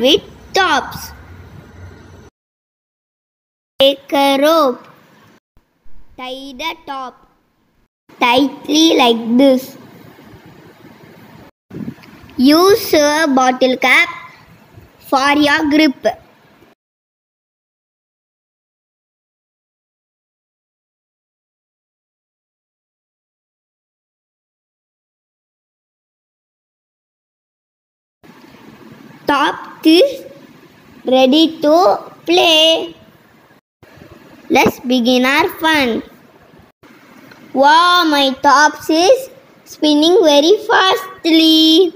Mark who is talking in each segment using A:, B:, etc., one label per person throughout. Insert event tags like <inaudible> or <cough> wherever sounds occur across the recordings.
A: with tops. Take a rope. Tie the top tightly like this. Use a bottle cap for your grip. Top is ready to play. Let's begin our fun. Wow, my tops is spinning very fastly.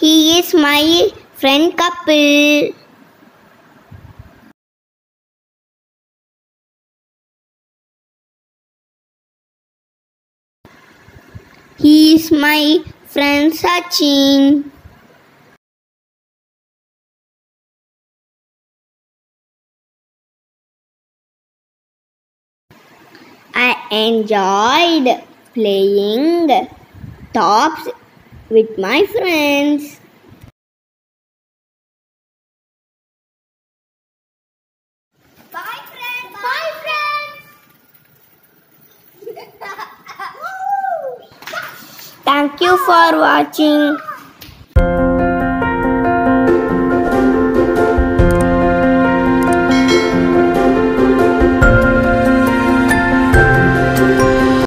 A: He is my friend couple. He is my friend Sachin. I enjoyed playing tops with my friends.
B: Bye friends. Bye friends. <laughs>
A: You for watching.